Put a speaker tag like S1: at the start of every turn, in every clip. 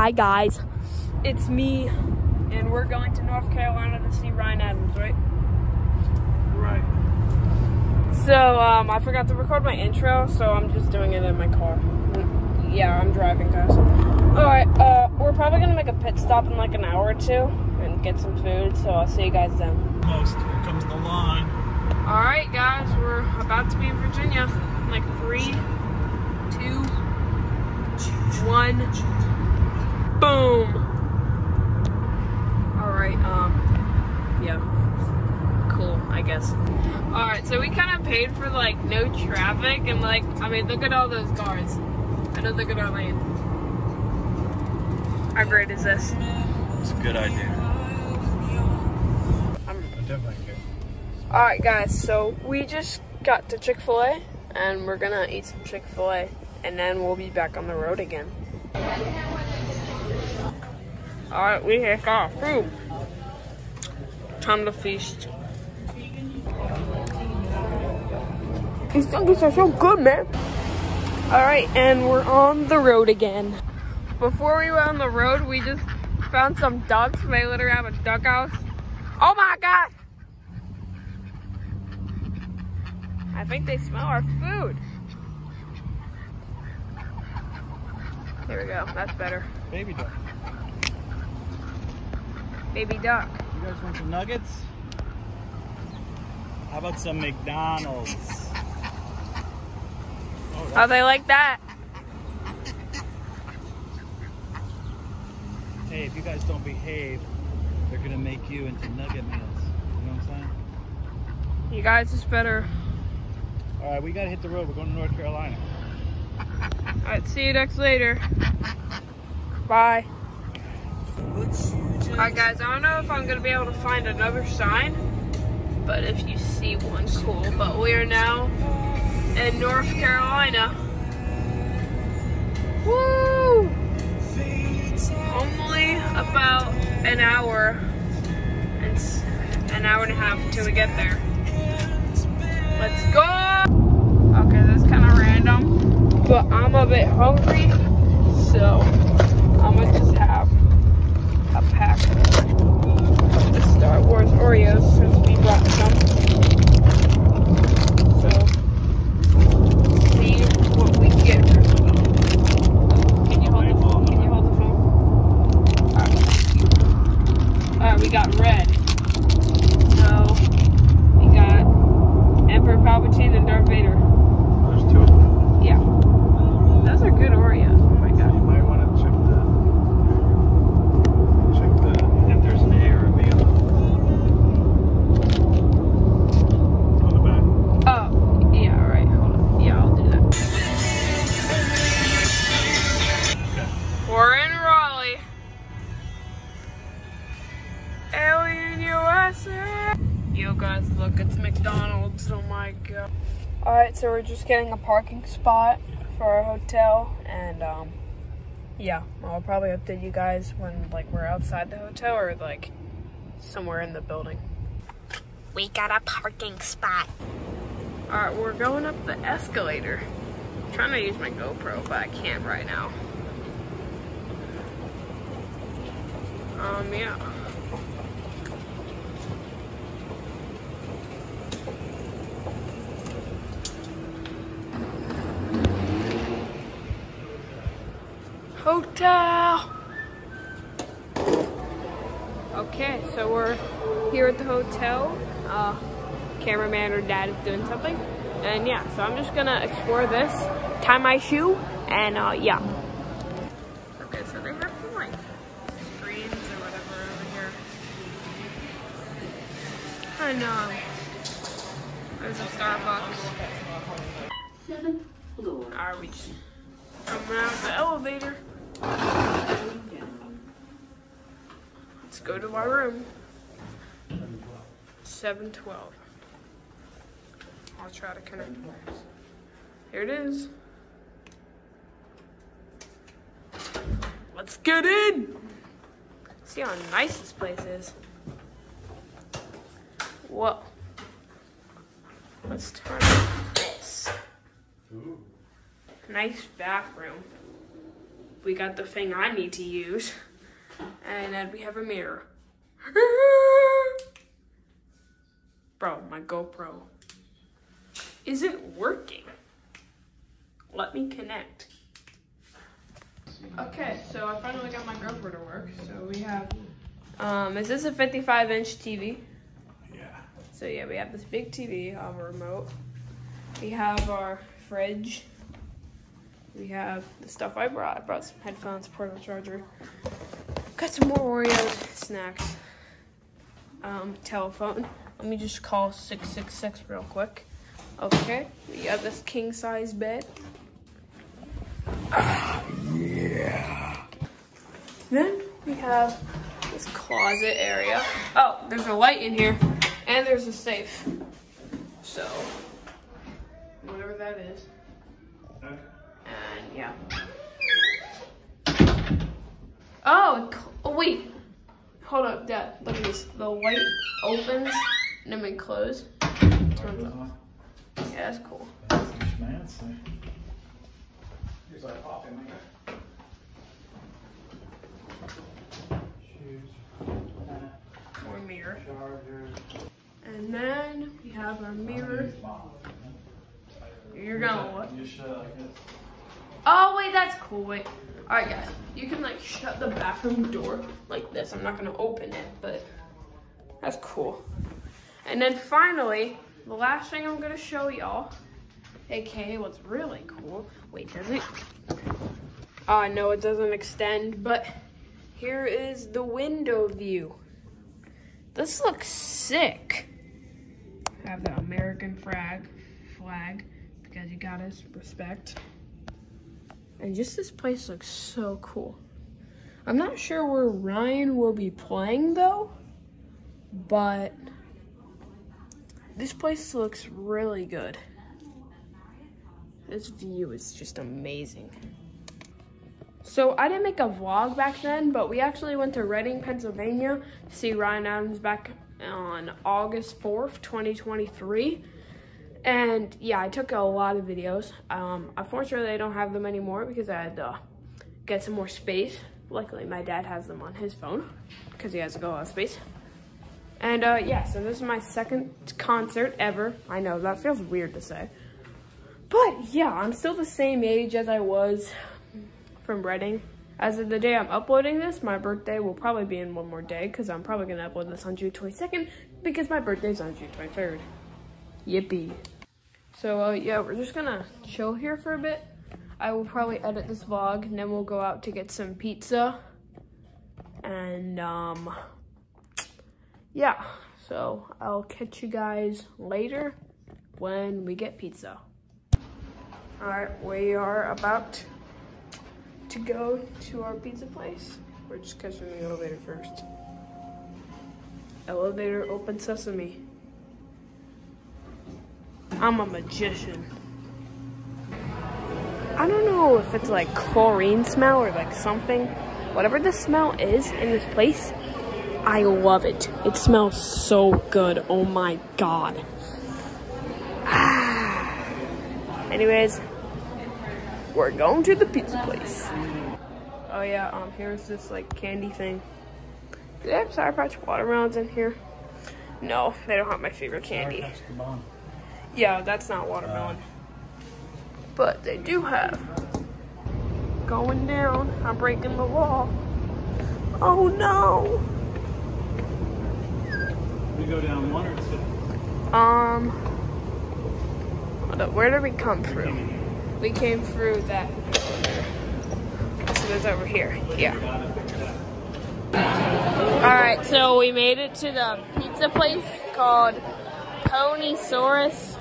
S1: Hi guys, it's me, and we're going to North Carolina to see Ryan Adams, right?
S2: Right.
S1: So um, I forgot to record my intro, so I'm just doing it in my car. Yeah, I'm driving, guys. All right, uh, we're probably gonna make a pit stop in like an hour or two and get some food. So I'll see you guys then.
S2: Most. Here comes the line.
S1: All right, guys, we're about to be in Virginia. In Like three, two, one, boom. All right, um, yeah, cool, I guess. All right, so we kind of paid for like no traffic and like, I mean, look at all those cars. I know, look at our lane. How great is this?
S2: It's a good idea.
S1: I'm
S2: I definitely get.
S1: All right, guys. So we just got to Chick Fil A, and we're gonna eat some Chick Fil A, and then we'll be back on the road again. All right, we take off. Ooh. Time to feast. These nuggets are so good, man. All right, and we're on the road again. Before we went on the road, we just found some ducks. They literally have a duck house. Oh my god! I think they smell our food. Here we go. That's better.
S2: Baby duck.
S1: Baby duck.
S2: You guys want some nuggets? How about some McDonald's? Oh,
S1: How they like that?
S2: hey, if you guys don't behave, they're gonna make you into nugget meals. You know what I'm saying?
S1: You guys just better.
S2: All right, we gotta hit the road. We're going to North Carolina.
S1: Alright, see you next later. Bye. Alright guys, I don't know if I'm gonna be able to find another sign, but if you see one, cool. But we are now in North Carolina. Woo! Only about an hour and an hour and a half until we get there. Let's go! Okay, that's kind of random, but I'm a bit hungry, so I'm gonna just have a pack of the Star Wars Oreos since we brought some. So, see what we get. Can you hold the phone? Can you hold the phone? Alright. Alright, uh, we got red. So, we got Emperor Palpatine and Darth Vader.
S2: There's two of them.
S1: Just getting a parking spot for our hotel and um yeah, I'll probably update you guys when like we're outside the hotel or like somewhere in the building.
S3: We got a parking spot.
S1: Alright, we're going up the escalator. I'm trying to use my GoPro, but I can't right now. Um, yeah. Hotel! Okay, so we're here at the hotel. Uh, cameraman or dad is doing something. And yeah, so I'm just gonna explore this, tie my shoe, and uh, yeah. Okay, so they have some like screens or whatever over here. And um, there's a Starbucks. Alright, we just coming around the elevator. Let's go to my room. 712. I'll try to connect. Here it is. Let's get in. See how nice this place is. Whoa. Let's turn this. Nice bathroom. we got the thing I need to use. And then we have a mirror. Bro, my GoPro isn't working. Let me connect. Okay, so I finally got my GoPro to work. So we have, um, is this a 55 inch TV?
S2: Yeah.
S1: So yeah, we have this big TV, our remote. We have our fridge. We have the stuff I brought. I brought some headphones, portable charger. Got some more Oreos, snacks. Um, telephone. Let me just call 666 real quick. Okay, we have this king size bed.
S2: Yeah.
S1: Then we have this closet area. Oh, there's a light in here, and there's a safe. So, whatever that is. And yeah. Oh, it cl- oh wait. Hold up, Dad. Look at this. The light opens and then we close. Turns off. Yeah, that's cool.
S2: That's schmancy. Here's our pop in there. Shoes.
S1: More mirror.
S2: Charger.
S1: And then we have our mirror. You're gonna what?
S2: You should, I guess.
S1: Oh wait, that's cool. Wait. All right, guys. You can like shut the bathroom door like this. I'm not gonna open it, but that's cool. And then finally, the last thing I'm gonna show y'all, aka what's really cool. Wait, does it? Oh, no, it doesn't extend, but here is the window view. This looks sick. I Have the American flag, flag, because you gotta respect. And just this place looks so cool. I'm not sure where Ryan will be playing though, but this place looks really good. This view is just amazing. So I didn't make a vlog back then, but we actually went to Reading, Pennsylvania to see Ryan Adams back on August 4th, 2023. And yeah, I took a lot of videos. Um, unfortunately, I don't have them anymore because I had to get some more space. Luckily, my dad has them on his phone because he has to go out of space. And uh, yeah, so this is my second concert ever. I know that feels weird to say. But yeah, I'm still the same age as I was from Reading. As of the day I'm uploading this, my birthday will probably be in one more day because I'm probably going to upload this on June 22nd because my birthday's on June 23rd. Yippee. So uh, yeah, we're just gonna chill here for a bit. I will probably edit this vlog and then we'll go out to get some pizza. And um, yeah, so I'll catch you guys later when we get pizza. All right, we are about to go to our pizza place. We're just catching the elevator first. Elevator open sesame. I'm a magician. I don't know if it's like chlorine smell or like something. Whatever the smell is in this place, I love it. It smells so good. Oh my god. Anyways, we're going to the pizza place. Oh yeah, um, here's this like candy thing. Do they have Sour Patch watermelons in here? No, they don't have my favorite candy. Yeah, that's not watermelon. But they do have. Going down. I'm breaking the wall. Oh no.
S2: We go down one or two.
S1: Um. Where did we come through? We came through that. So it's over here. Yeah. Alright, so we made it to the pizza place called Ponysaurus.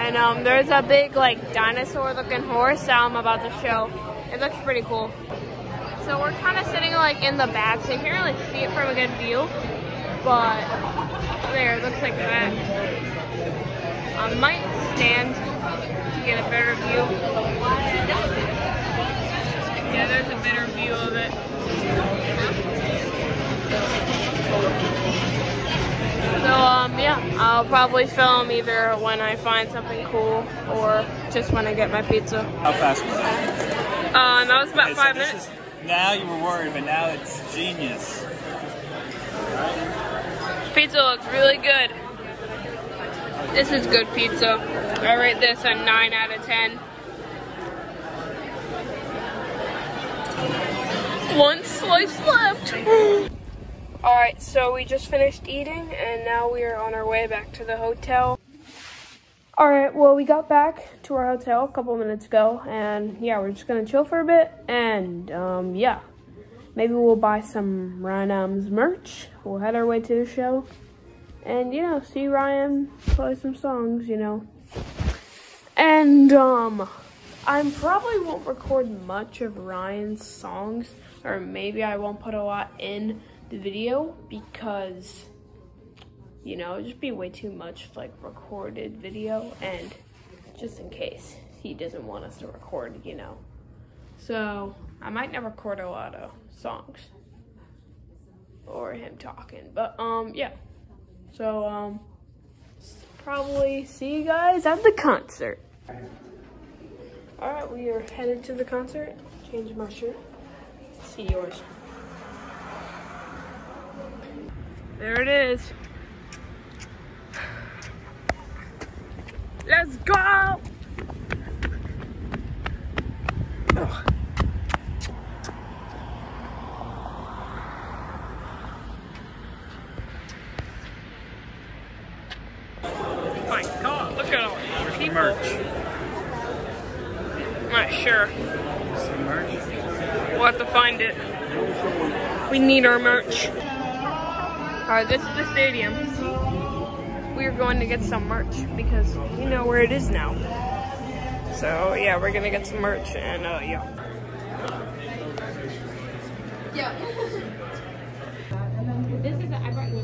S1: And um, there's a big like dinosaur looking horse that I'm about to show. It looks pretty cool. So we're kind of sitting like in the back, so you can't really see it from a good view. But there, it looks like that. I might stand to get a better view. Yeah, there's a better view of it. So um yeah, I'll probably film either when I find something cool or just when I get my pizza.
S2: How fast was that?
S1: Uh, that was about
S2: Okay,
S1: five
S2: this
S1: minutes.
S2: is- now you were worried, but now it's genius.
S1: Pizza looks really good. This is good pizza. I rate this a 9 out of 10. One slice left. Alright, so we just finished eating and now we are on our way back to the hotel. Alright, well, we got back to our hotel a couple minutes ago and yeah, we're just gonna chill for a bit and um, yeah. Maybe we'll buy some Ryan Adams merch. We'll head our way to the show. And, you know, see Ryan play some songs, you know. And, um, I probably won't record much of Ryan's songs. Or maybe I won't put a lot in the video because, you know, it'd just be way too much, like, recorded video. And just in case he doesn't want us to record, you know. So, I might not record a lot of songs or him talking. But um yeah. So um probably see you guys at the concert. Alright, we are headed to the concert. Change my shirt. See yours. There it is. Let's go! Ugh. My God, look at all these people.
S2: Merch.
S1: Not sure.
S2: Some merch.
S1: We'll have to find it. We need our merch. Alright, this is the stadium. We're going to get some merch because we know where it is now. So yeah, we're gonna get some merch and uh yeah. Yeah. this is I brought you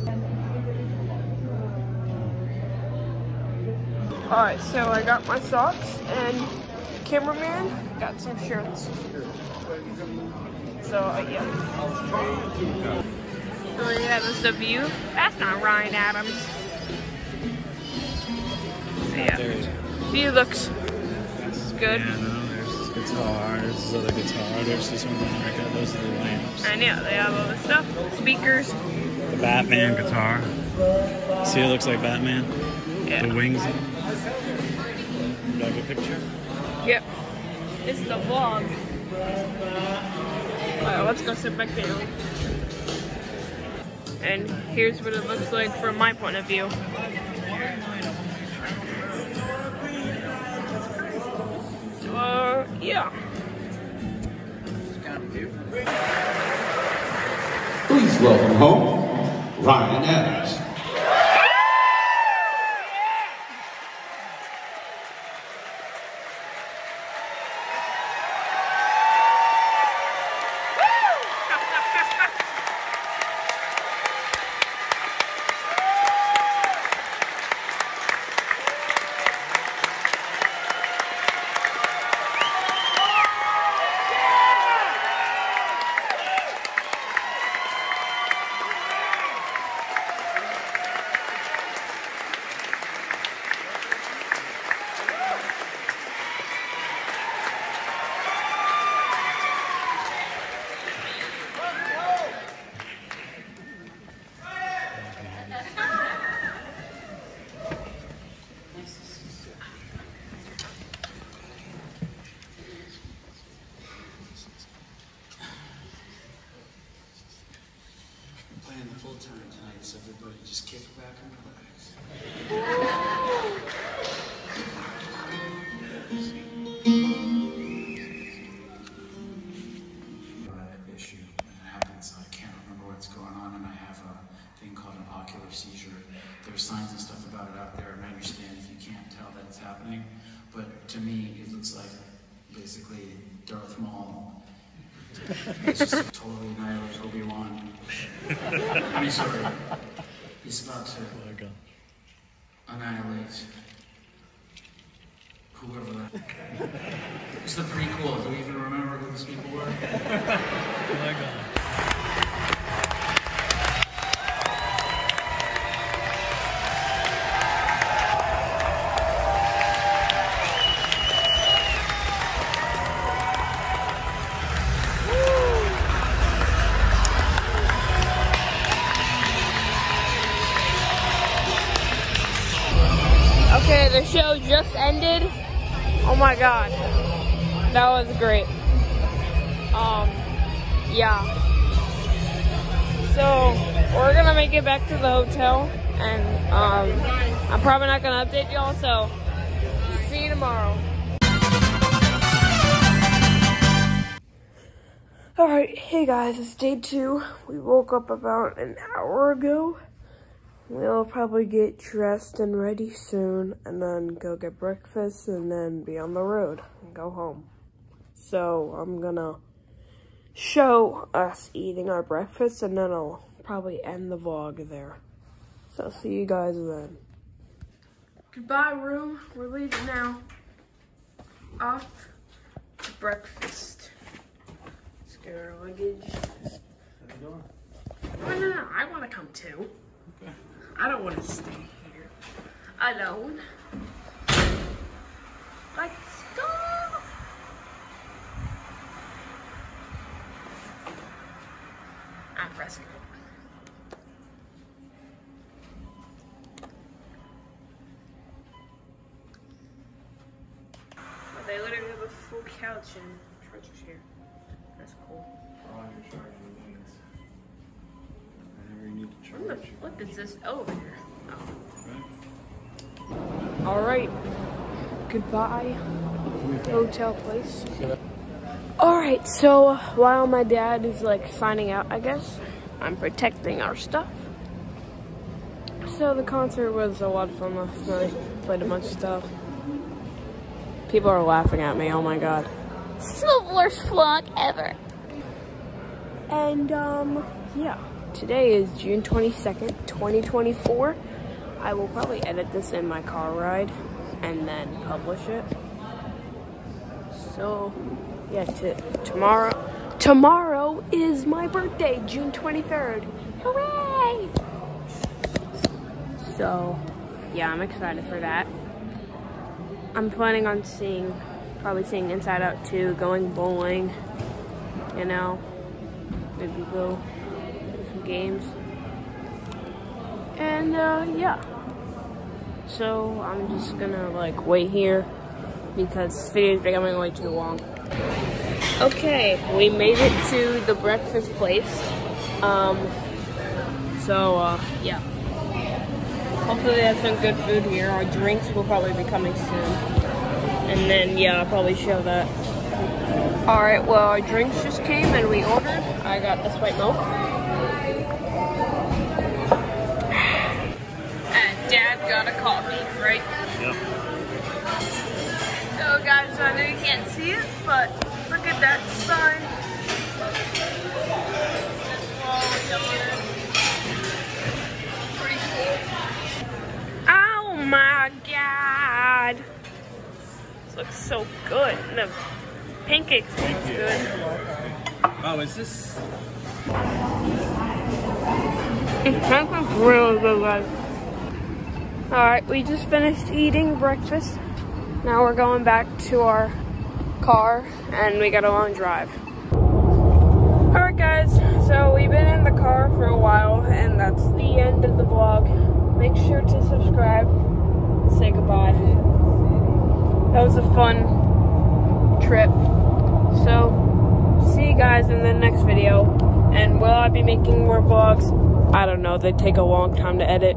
S1: Alright, so I got my socks and cameraman got some shirts. So uh, yeah. Yeah, this is the view. That's not Ryan Adams. Yeah. View looks good.
S2: Piano, there's this guitar, there's this other guitar, there's this one harmonica, those are the lamps.
S1: And yeah, they have all the stuff. Speakers.
S2: The Batman guitar. See, it looks like Batman. The wings. Did I get a picture?
S1: Yep. It's the vlog. Alright, let's go sit back down. And here's what it looks like from my point of view. Uh, yeah.
S4: Please welcome home Ryan Adams.
S5: playing the full time tonight, so everybody issue happens, I can't remember what's going on, and I have a thing called an ocular seizure. There's signs and stuff about it out there, and I understand if you can't tell that it's happening, but to me, it looks like basically Darth Maul. It's just totally annihilate Obi-Wan. I mean, sorry. He's about to
S2: Oh my
S5: annihilate whoever that. It's the prequel. Do we even remember who these people were?
S2: Oh my god.
S1: Show just ended. Oh my god. That was great. Um, yeah. So, we're gonna make it back to the hotel, and um, I'm probably not gonna update y'all, so see you tomorrow. Alright, hey guys, it's day two. We woke up about an hour ago. We'll probably get dressed and ready soon and then go get breakfast and then be on the road and go home. So I'm gonna show us eating our breakfast and then I'll probably end the vlog there. So see you guys then. Goodbye room, we're leaving now. Off to breakfast. Let's get our luggage. Oh, no, no, no, I wanna come too. I don't want to stay here alone. Let's go. I'm fresco. They literally have a full couch and the
S2: charge.
S1: flip is this over here? Oh. All right. Goodbye, hotel place. All right. So uh, while my dad is like signing out, I guess I'm protecting our stuff. So the concert was a lot of fun last night. Played a bunch of stuff. People are laughing at me. Oh my god.
S3: This is the worst vlog ever.
S1: And um, yeah, today is June 22nd, 2024. I will probably edit this in my car ride and then publish it. So, yeah, tomorrow, tomorrow is my birthday, June 23rd. Hooray! So, yeah, I'm excited for that. I'm planning on seeing, probably seeing Inside Out 2, going bowling, you know, maybe go games. And uh, yeah. So I'm just gonna like wait here because this video is becoming way too long. Okay, we made it to the breakfast place. Um, so uh, yeah. Hopefully they have some good food here. Our drinks will probably be coming soon. And then yeah, I'll probably show that. Alright, well, our drinks just came and we ordered. I got this white milk. Dad got a coffee, right?
S2: Yep.
S1: So, guys, I know you can't see it, but look at that sign. Oh my god. This looks so good. And the pancakes taste good.
S2: Oh, is this?
S1: It's pancakes really good, guys. Alright, we just finished eating breakfast. Now we're going back to our car and we got a long drive. Alright guys, so we've been in the car for a while and that's the end of the vlog. Make sure to subscribe. Say goodbye. That was a fun trip. So, see you guys in the next video. And will I be making more vlogs? I don't know, they take a long time to edit.